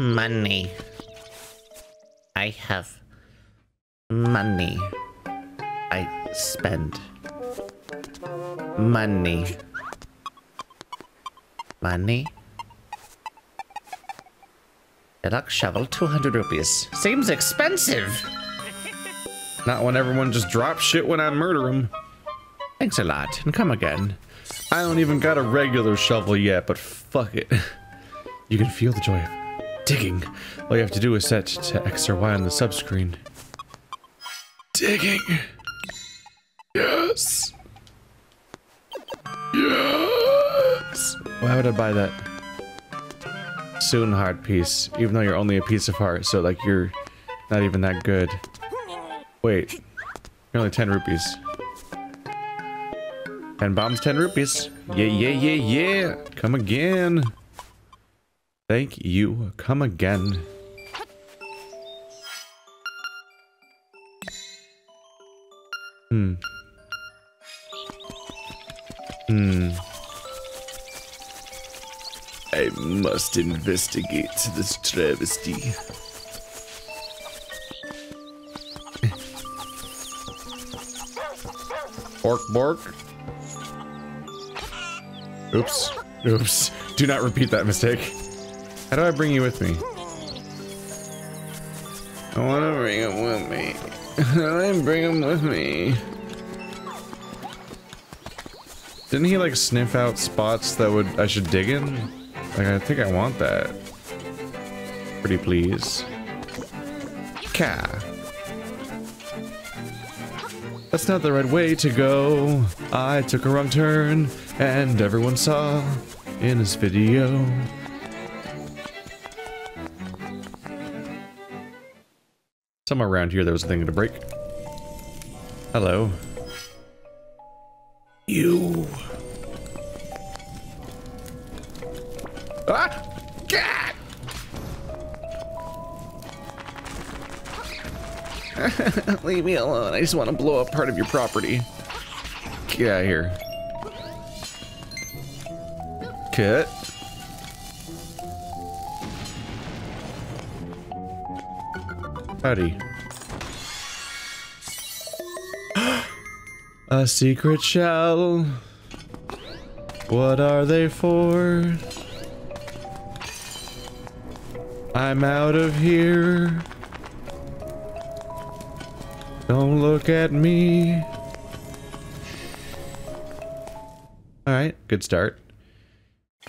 Money. I have money. I spend money. Money. Deluxe shovel, 200 rupees. Seems expensive. Not when everyone just drops shit when I murder them. Thanks a lot, and come again. I don't even got a regular shovel yet, but fuck it. You can feel the joy of digging. All you have to do is set to X or Y on the subscreen. Digging. Yes. Yes. Why would I buy that? Soon heart piece, even though you're only a piece of heart, so like you're not even that good. Wait, you're only 10 rupees. 10 bombs, 10 rupees. Yeah, yeah, yeah, yeah. Come again. Thank you. Come again. Hmm. Hmm. I must investigate this travesty. Bork, bork. Oops. Oops. Do not repeat that mistake. How do I bring you with me? I want to bring him with me. I bring him with me. Didn't he like sniff out spots that would I should dig in? Like I think I want that. Pretty please. Ka. That's not the right way to go. I took a wrong turn, and everyone saw in this video. Somewhere around here there was a thing to break. Hello. You. Ah! God! Leave me alone. I just want to blow up part of your property. Get out of here. Cut. Howdy. A secret shell. What are they for? I'm out of here. Don't look at me. Alright, good start.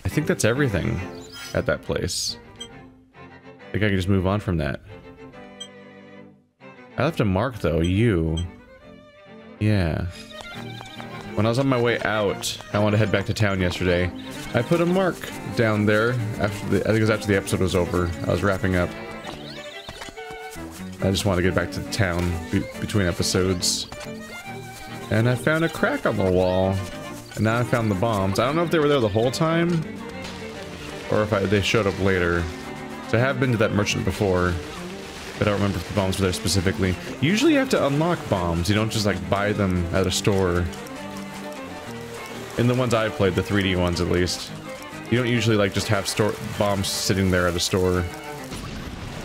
I think that's everything at that place. I think I can just move on from that. I left a mark though, you. Yeah. When I was on my way out, I wanted to head back to town yesterday. I put a mark down there after the, I think it was after the episode was over. I was wrapping up. I just wanted to get back to town be between episodes. And I found a crack on the wall. And now I found the bombs. I don't know if they were there the whole time. Or if I, they showed up later. So I have been to that merchant before. But I don't remember if the bombs were there specifically. Usually you have to unlock bombs. You don't just like buy them at a store. In the ones I've played, the 3D ones at least. You don't usually like just have store bombs sitting there at a store.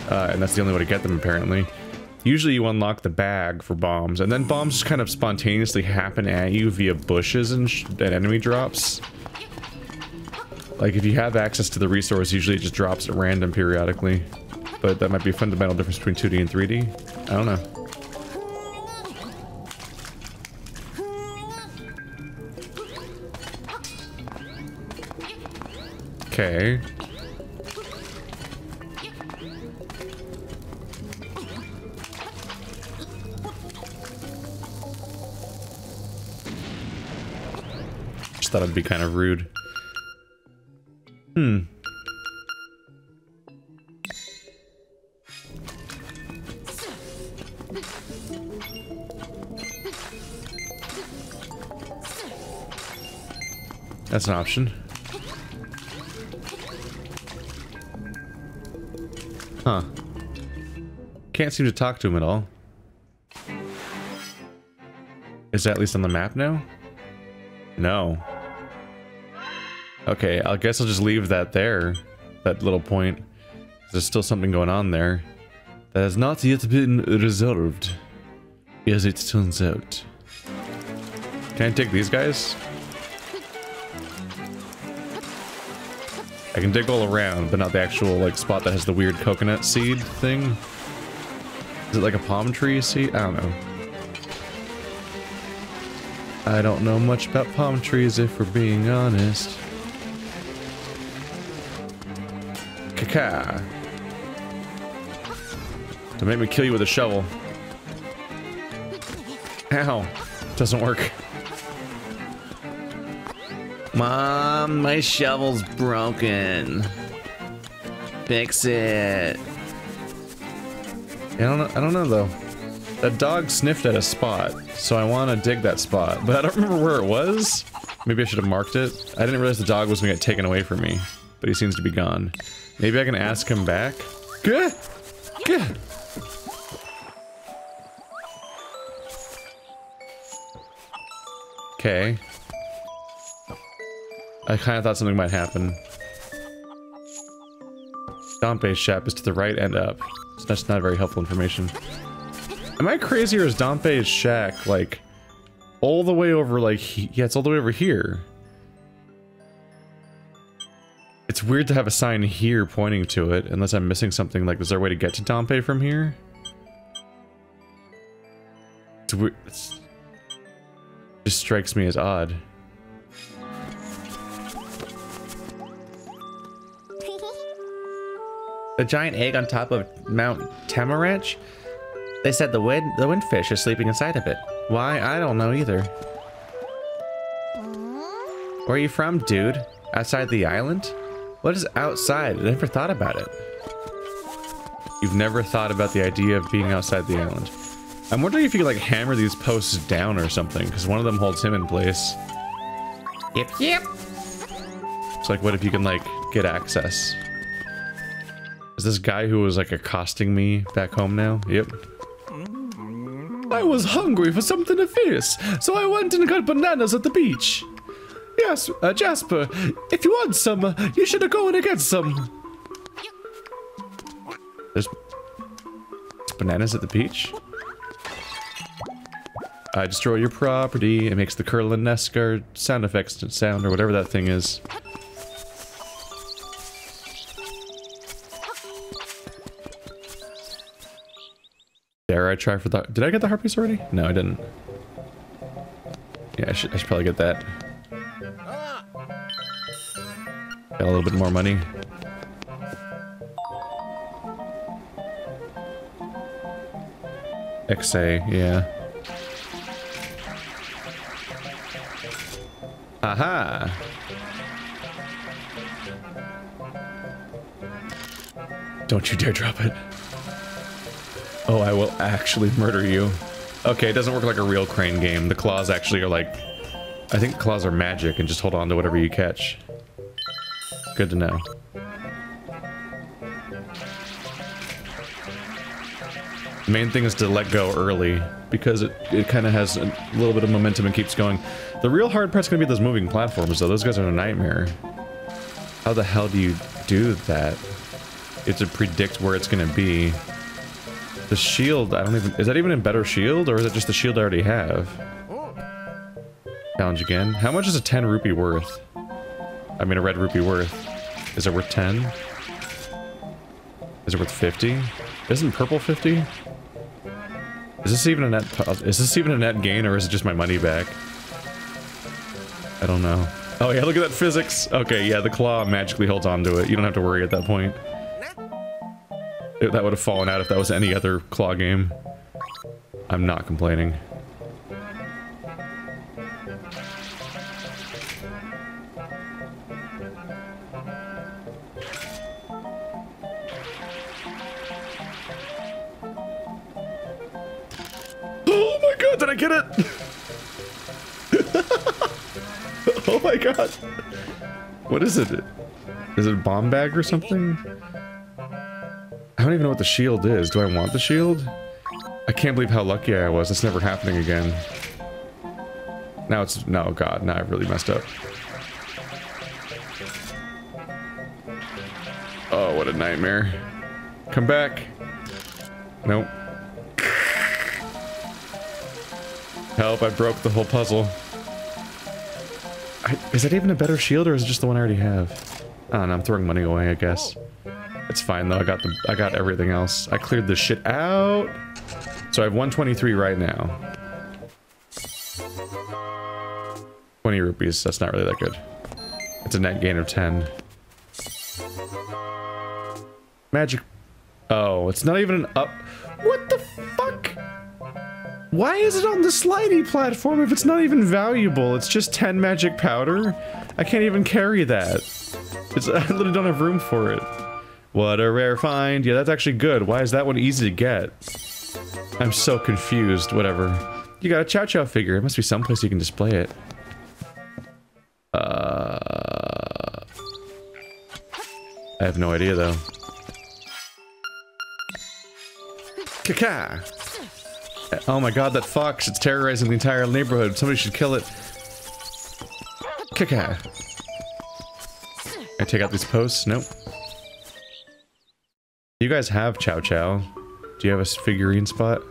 Uh, and that's the only way to get them apparently. Usually you unlock the bag for bombs, and then bombs just kind of spontaneously happen at you via bushes and, and enemy drops. Like if you have access to the resource, usually it just drops at random periodically. But that might be a fundamental difference between 2D and 3D. I don't know. Okay. Just thought it'd be kind of rude. Hmm. That's an option. Huh. Can't seem to talk to him at all. Is that at least on the map now? No. Okay, I guess I'll just leave that there. That little point. There's still something going on there that has not yet been resolved, as it turns out. Can I take these guys? I can dig all around, but not the actual like spot that has the weird coconut seed thing. Is it like a palm tree seed? I don't know. I don't know much about palm trees if we're being honest. Kaka. Don't make me kill you with a shovel. Ow. Doesn't work. Mom, my shovel's broken. Fix it. I don't know, I don't know though. That dog sniffed at a spot, so I want to dig that spot, but I don't remember where it was. Maybe I should have marked it. I didn't realize the dog was going to get taken away from me, but he seems to be gone. Maybe I can ask him back. Good. Good. Okay. I kind of thought something might happen. Dampé's shop is to the right and up. So that's not very helpful information. Am I crazy or is Dampé's shack, like, all the way over, like, he yeah, it's all the way over here. It's weird to have a sign here pointing to it, unless I'm missing something, like, is there a way to get to Dompe from here? It's weird. It just strikes me as odd. The giant egg on top of Mount Tamaranch? They said the wind the windfish is sleeping inside of it. Why? I don't know either. Where are you from, dude? Outside the island? What is outside? I never thought about it. You've never thought about the idea of being outside the island. I'm wondering if you could like hammer these posts down or something, because one of them holds him in place. Yep, yep. It's like, what if you can like get access? Is this guy who was like accosting me back home now? Yep. I was hungry for something to fierce, so I went and got bananas at the beach. Yes, uh, Jasper, if you want some, uh, you should go and get some. There's bananas at the beach? I destroy your property. It makes the Curlin Nescar sound effects sound, or whatever that thing is. Dare I try for the... Did I get the Harpies already? No, I didn't. Yeah, I should, I should probably get that. Got a little bit more money. XA, yeah. Aha! Don't you dare drop it. Oh, I will actually murder you. Okay, it doesn't work like a real crane game. The claws actually are like... I think claws are magic and just hold on to whatever you catch. Good to know. The main thing is to let go early, because it, it kind of has a little bit of momentum and keeps going. The real hard part's going to be those moving platforms, though. Those guys are a nightmare. How the hell do you do that? You have to predict where it's going to be. The shield, I don't even... Is that even a better shield, or is it just the shield I already have? Challenge again. How much is a 10 rupee worth? I mean, a red rupee worth. Is it worth 10? Is it worth 50? Isn't purple 50? Is this even a net... Is this even a net gain, or is it just my money back? I don't know. Oh yeah, look at that physics! Okay, yeah, the claw magically holds on to it. You don't have to worry at that point. It, that would have fallen out if that was any other claw game. I'm not complaining. Oh my god, did I get it? oh my god. What is it? Is it a bomb bag or something? I don't even know what the shield is. Do I want the shield? I can't believe how lucky I was. It's never happening again. Now it's... No, God. Now I've really messed up. Oh, what a nightmare. Come back. Nope. Help, I broke the whole puzzle. I, is that even a better shield or is it just the one I already have? I don't know, I'm throwing money away, I guess. It's fine though, I got the I got everything else. I cleared this shit out. So I have 123 right now. 20 rupees, that's not really that good. It's a net gain of 10. Magic. Oh, it's not even an up. What the fuck? Why is it on the slidey platform if it's not even valuable? It's just 10 magic powder? I can't even carry that. It's, I literally don't have room for it. What a rare find. Yeah, that's actually good. Why is that one easy to get? I'm so confused. Whatever. You got a Chow Chow figure. It must be someplace you can display it. Uh... I have no idea, though. Kaka! Oh my god, that fox. It's terrorizing the entire neighborhood. Somebody should kill it. Kaka! I take out these posts? Nope. You guys have Chow Chow. Do you have a figurine spot?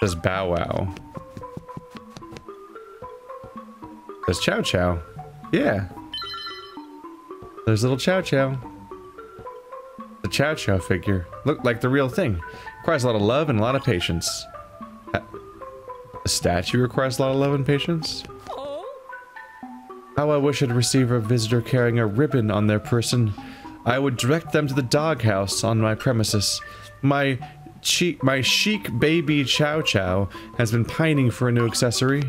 Says Bow Wow. There's Chow Chow. Yeah. There's little Chow Chow. The Chow Chow figure. Look like the real thing. Requires a lot of love and a lot of patience. A statue requires a lot of love and patience? How I wish I'd receive a visitor carrying a ribbon on their person. I would direct them to the doghouse on my premises. My cheek, my chic baby Chow Chow has been pining for a new accessory.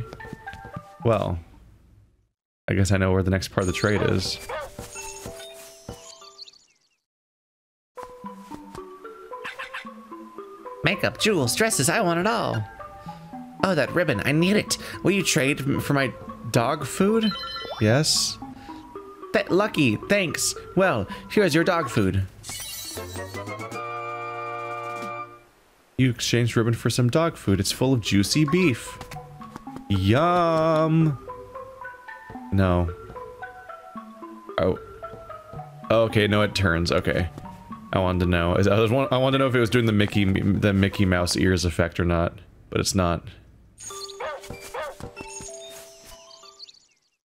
Well, I guess I know where the next part of the trade is. Makeup, jewels, dresses, I want it all. Oh, that ribbon, I need it. Will you trade for my dog food? Yes? Th lucky, thanks. Well, here's your dog food. You exchanged ribbon for some dog food. It's full of juicy beef. Yum! No. Oh. oh okay, no, it turns. Okay. I wanted to know. I was I wanted to know if it was doing the Mickey the Mickey Mouse ears effect or not, but it's not.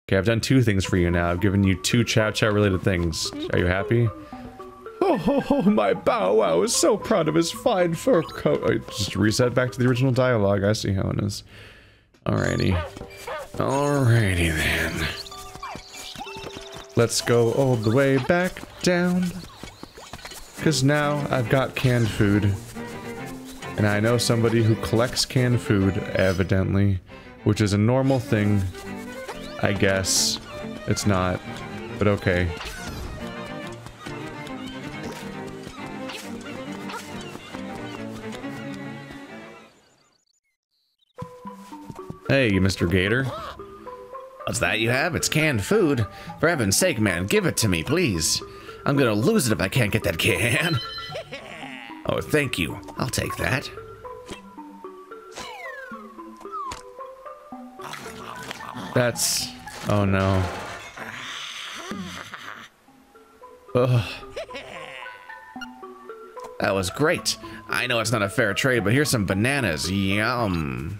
Okay, I've done two things for you now. I've given you two Chow Chow related things. Are you happy? Oh, oh, oh, my Bow Wow is so proud of his fine fur coat. Oh, just reset back to the original dialogue. I see how it is. Alrighty. Alrighty then. Let's go all the way back down. Because now I've got canned food. And I know somebody who collects canned food, evidently. Which is a normal thing. I guess. It's not. But okay. Hey, Mr. Gator. What's that you have? It's canned food. For heaven's sake, man, give it to me, please. I'm gonna lose it if I can't get that can. Oh, thank you. I'll take that. That's... Oh no. Ugh. That was great. I know it's not a fair trade, but here's some bananas. Yum.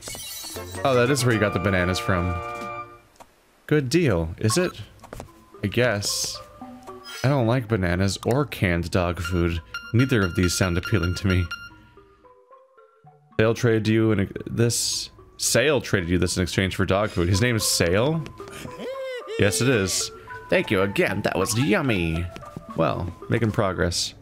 Oh, that is where you got the bananas from. Good deal, is it? I guess. I don't like bananas or canned dog food. Neither of these sound appealing to me. They'll trade you in this. Sale traded you this in exchange for dog food. His name is Sale? Yes, it is. Thank you again. That was yummy. Well, making progress.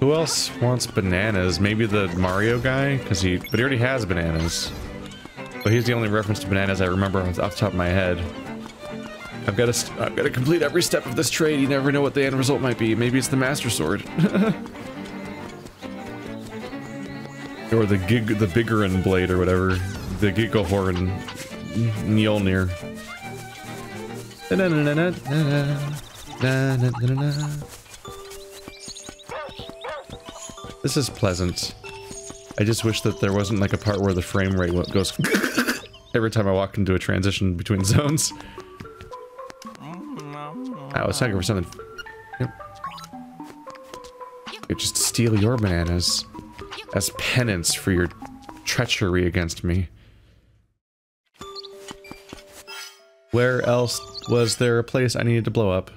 Who else wants bananas? Maybe the Mario guy? Cause he, but he already has bananas. But he's the only reference to bananas I remember off the top of my head. I've got to, I've got to complete every step of this trade. You never know what the end result might be. Maybe it's the Master Sword. or the gig, the Biggoron blade or whatever. The Gigahorn Mjolnir. This is pleasant. I just wish that there wasn't like a part where the frame rate goes every time I walk into a transition between zones. I was hungry for something Yep. Just steal your bananas as penance for your treachery against me. Where else was there a place I needed to blow up?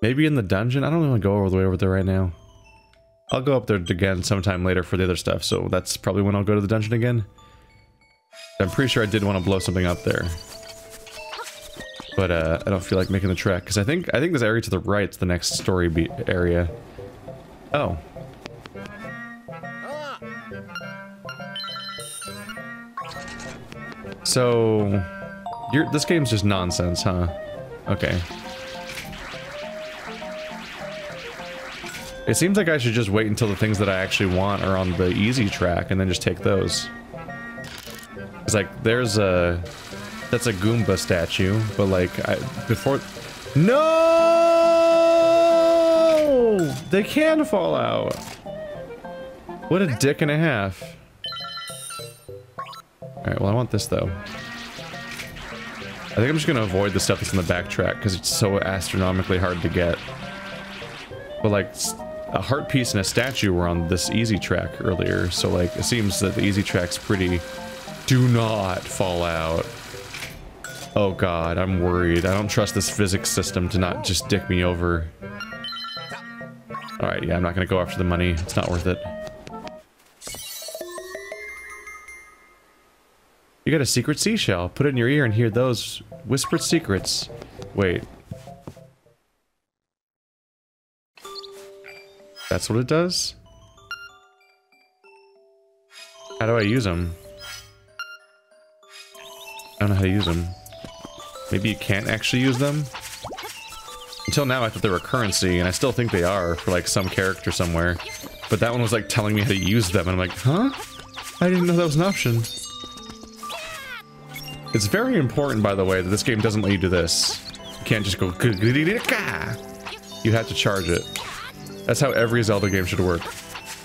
Maybe in the dungeon? I don't want to go all the way over there right now. I'll go up there again sometime later for the other stuff, so that's probably when I'll go to the dungeon again. I'm pretty sure I did want to blow something up there. But uh, I don't feel like making the trek, because I think I think this area to the right is the next story area. Oh. So, this game's just nonsense, huh? Okay. It seems like I should just wait until the things that I actually want are on the easy track and then just take those. It's like, there's a... That's a Goomba statue, but like, I, before... No! They can fall out! What a dick and a half. Alright, well I want this though. I think I'm just gonna avoid the stuff that's in the backtrack because it's so astronomically hard to get. But like, a heart piece and a statue were on this easy track earlier, so like, it seems that the easy track's pretty... Do not fall out. Oh god, I'm worried. I don't trust this physics system to not just dick me over. Alright, yeah, I'm not gonna go after the money. It's not worth it. You got a secret seashell. Put it in your ear and hear those whispered secrets. Wait. That's what it does? How do I use them? I don't know how to use them. Maybe you can't actually use them? Until now I thought they were currency, and I still think they are for like some character somewhere. But that one was like telling me how to use them, and I'm like, huh? I didn't know that was an option. It's very important, by the way, that this game doesn't let you do this. You can't just go... You have to charge it. That's how every Zelda game should work.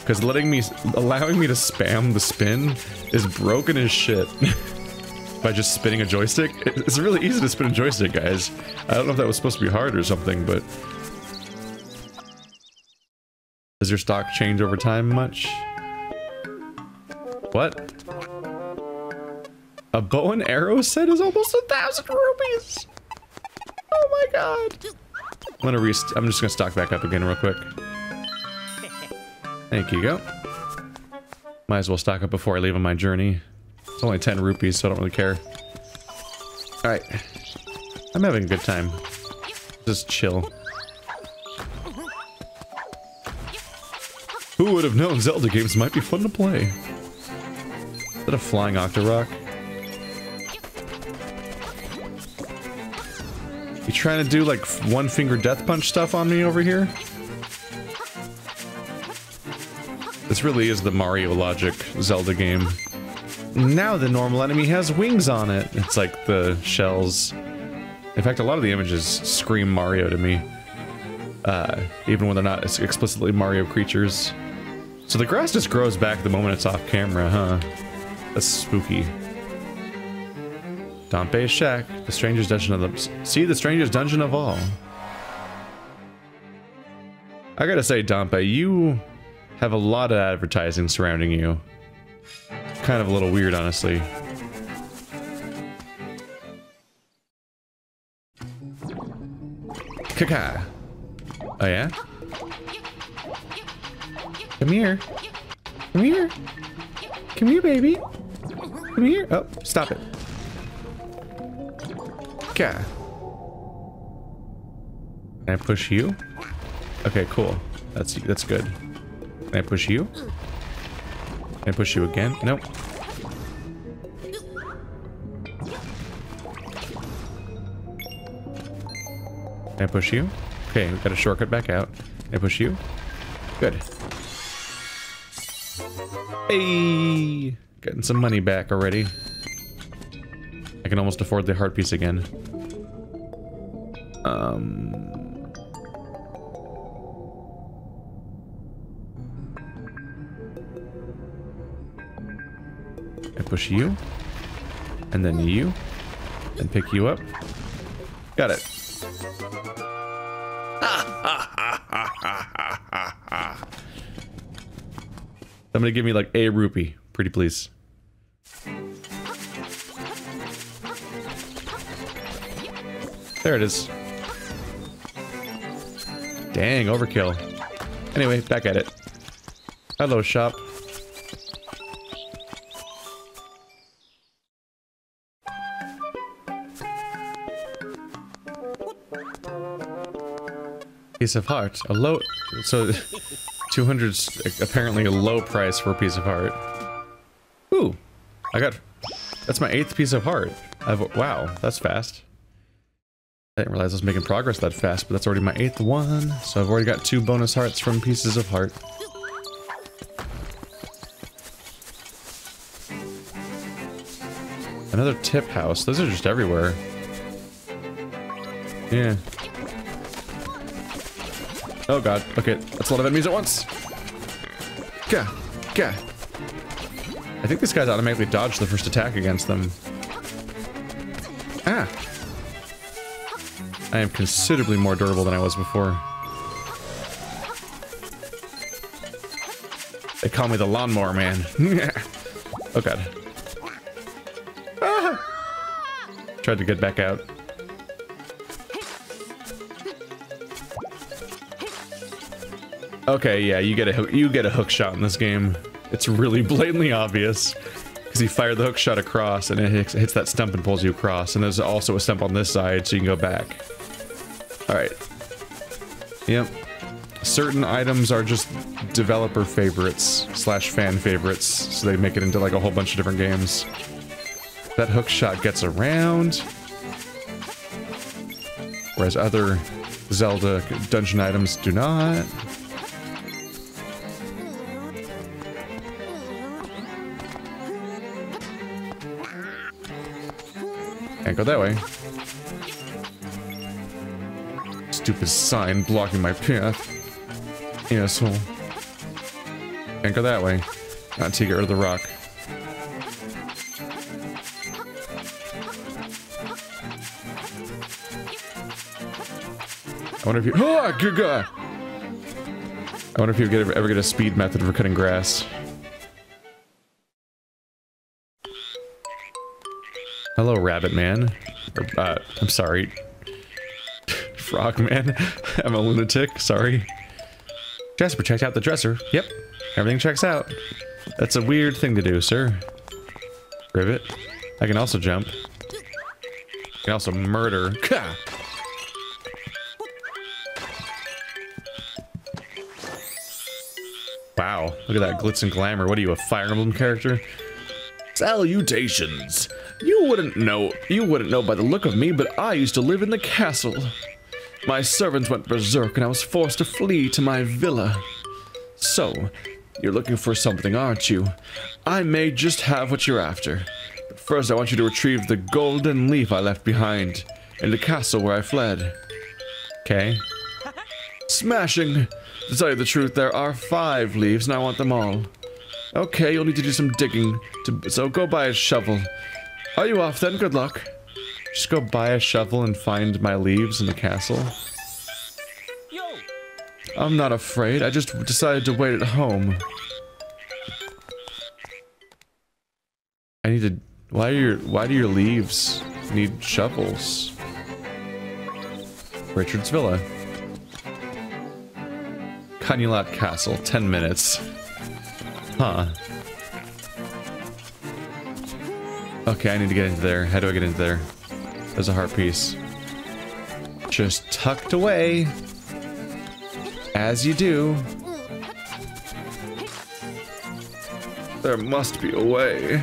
Because letting me... Allowing me to spam the spin is broken as shit. By just spinning a joystick. It's really easy to spin a joystick, guys. I don't know if that was supposed to be hard or something, but... Does your stock change over time much? What? A bow and arrow set is almost a thousand rupees! Oh my god! I'm gonna I'm just gonna stock back up again real quick. Thank you, go. Might as well stock up before I leave on my journey. It's only 10 rupees, so I don't really care. Alright. I'm having a good time. Just chill. Who would have known Zelda games might be fun to play? Is that a flying Octorok? Trying to do like one finger death punch stuff on me over here? This really is the Mario logic Zelda game. Now the normal enemy has wings on it. It's like the shells. In fact, a lot of the images scream Mario to me. Uh, even when they're not explicitly Mario creatures. So the grass just grows back the moment it's off camera, huh? That's spooky. Dampé's Shack, the strangest dungeon of the... See, the strangest dungeon of all. I gotta say, Dampé, you have a lot of advertising surrounding you. Kind of a little weird, honestly. Kaka. Oh yeah? Come here. Come here. Come here, baby. Come here. Oh, stop it. Okay. Can I push you? Okay, cool. That's that's good. Can I push you? Can I push you again? Nope. Can I push you? Okay, we got a shortcut back out. Can I push you? Good. Hey! Getting some money back already. I can almost afford the heart piece again. Um... I push you. And then you. And pick you up. Got it. Somebody give me like a rupee, pretty please. There it is. Dang, overkill. Anyway, back at it. Hello, shop. Piece of heart. A low... So, 200's apparently a low price for a piece of heart. Ooh. I got... That's my eighth piece of heart. I've, wow, that's fast. I didn't realize I was making progress that fast, but that's already my eighth one. So I've already got two bonus hearts from pieces of heart. Another tip house. Those are just everywhere. Yeah. Oh god. Okay, that's a lot of enemies at once. Gah. Gah. I think these guys automatically dodge the first attack against them. Ah. I am considerably more durable than I was before. They call me the lawnmower man. oh god. Ah. Tried to get back out. Okay, yeah, you get a you get a hook shot in this game. It's really blatantly obvious because he fired the hook shot across and it hits, hits, that stump and pulls you across. And there's also a stump on this side, so you can go back. All right. Yep. Certain items are just developer favorites slash fan favorites, so they make it into like a whole bunch of different games. That hook shot gets around, whereas other Zelda dungeon items do not. Can't go that way. Stupid sign blocking my path. Asshole. Can't go that way. Not to get rid of the rock. I wonder if you- oh, good guy! I wonder if you get, ever get a speed method for cutting grass. Hello, Rabbit Man. Or, uh, I'm sorry. Frog Man. I'm a lunatic, sorry. Jasper, checked out the dresser. Yep, everything checks out. That's a weird thing to do, sir. Rivet. I can also jump. I can also murder. Ka! Wow, look at that glitz and glamour. What are you, a Fire Emblem character? Salutations! You wouldn't know, you wouldn't know by the look of me, but I used to live in the castle. My servants went berserk and I was forced to flee to my villa. So, you're looking for something, aren't you? I may just have what you're after. But first I want you to retrieve the golden leaf I left behind in the castle where I fled. Okay. Smashing! To tell you the truth, there are five leaves and I want them all. Okay, you'll need to do some digging, to, so go buy a shovel. Are you off then? Good luck. Just go buy a shovel and find my leaves in the castle. I'm not afraid, I just decided to wait at home. I need to... Why are your... Why do your leaves need shovels? Richard's Villa. Kanalet Castle, 10 minutes. Huh. Okay, I need to get into there. How do I get into there? There's a heart piece. Just tucked away. As you do. There must be a way.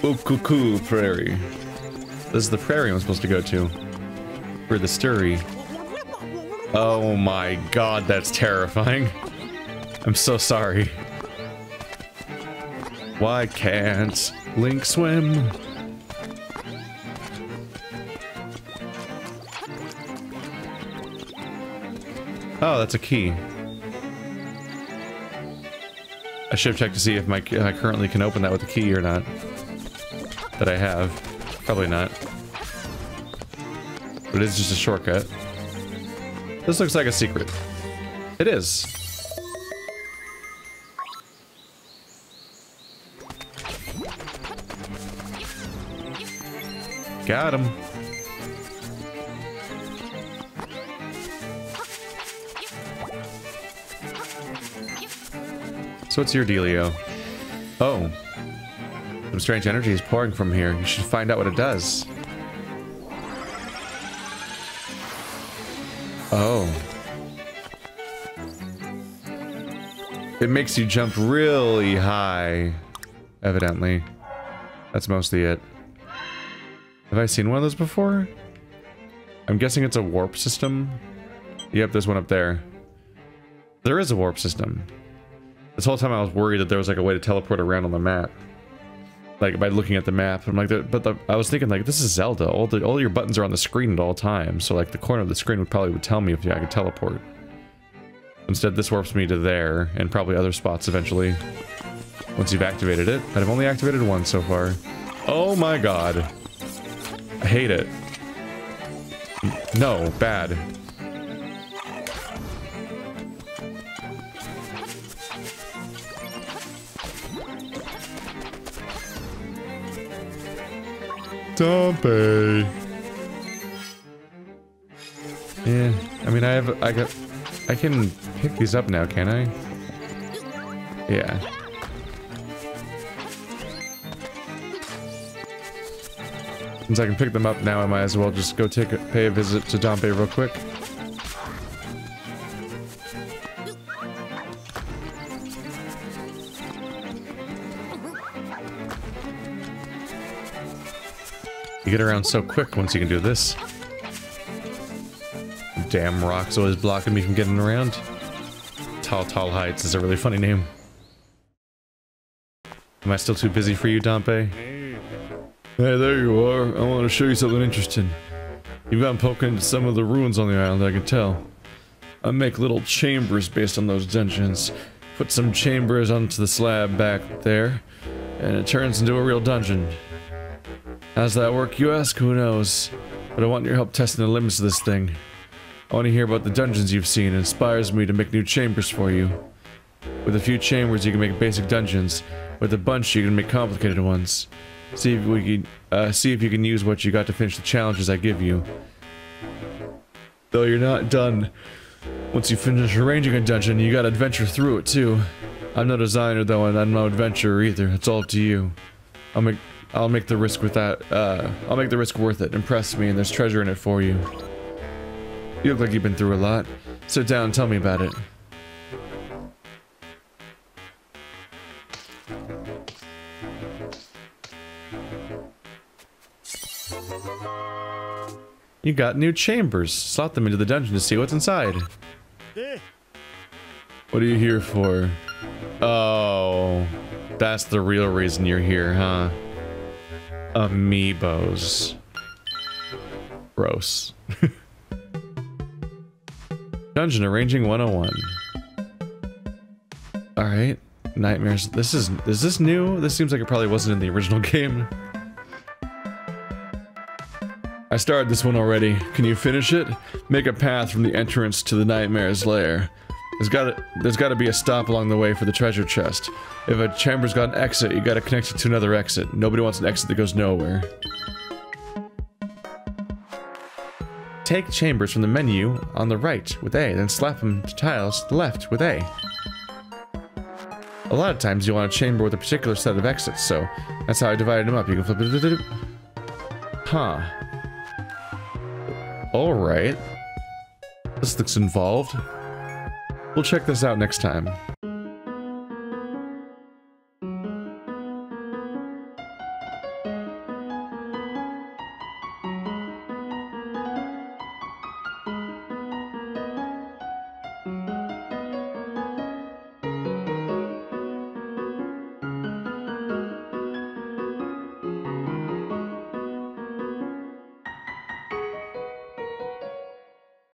Ukuku Prairie. This is the prairie I'm supposed to go to. For the stirry. Oh my god, that's terrifying. I'm so sorry. Why can't Link swim? Oh, that's a key. I should have checked to see if my I currently can open that with a key or not. that I have. Probably not. But it's just a shortcut. This looks like a secret. It is. Got him. So what's your dealio? Oh. Some strange energy is pouring from here. You should find out what it does. Oh. It makes you jump really high, evidently. That's mostly it. Have I seen one of those before? I'm guessing it's a warp system. Yep, there's one up there. There is a warp system. This whole time I was worried that there was like a way to teleport around on the map. Like by looking at the map. I'm like, but the, I was thinking like, this is Zelda. All the all your buttons are on the screen at all times. So like the corner of the screen would probably would tell me if I could teleport. Instead, this warps me to there and probably other spots eventually. Once you've activated it. But I've only activated one so far. Oh my god. I hate it. No, bad. Dumpy. Yeah, I mean, I have, I got, I can pick these up now, can I? Yeah. Since I can pick them up now, I might as well just go take a, pay a visit to Dampé real quick. You get around so quick once you can do this. Damn rock's always blocking me from getting around. Tall Tall Heights is a really funny name. Am I still too busy for you, Dampé? Hey, there you are. I want to show you something interesting. You've been poking into some of the ruins on the island, I can tell. I make little chambers based on those dungeons. Put some chambers onto the slab back there, and it turns into a real dungeon. How's that work, you ask? Who knows? But I want your help testing the limits of this thing. I want to hear about the dungeons you've seen. It inspires me to make new chambers for you. With a few chambers, you can make basic dungeons. With a bunch, you can make complicated ones. See if we can, uh, see if you can use what you got to finish the challenges I give you. Though you're not done. Once you finish arranging a dungeon, you gotta adventure through it too. I'm no designer though, and I'm no adventurer either. It's all up to you. I'll make I'll make the risk with that. Uh, I'll make the risk worth it. Impress me, and there's treasure in it for you. You look like you've been through a lot. Sit down tell me about it. You got new chambers. Slot them into the dungeon to see what's inside. What are you here for? Oh, that's the real reason you're here, huh? Amiibos. Gross. Dungeon arranging 101. Alright. Nightmares. This is is this new? This seems like it probably wasn't in the original game. I started this one already. Can you finish it? Make a path from the entrance to the Nightmare's lair. There's gotta, there's gotta be a stop along the way for the treasure chest. If a chamber's got an exit, you gotta connect it to another exit. Nobody wants an exit that goes nowhere. Take chambers from the menu on the right with A, then slap them to tiles to the left with A. A lot of times you want a chamber with a particular set of exits, so that's how I divided them up. You can flip it. Huh. Alright. This looks involved. We'll check this out next time.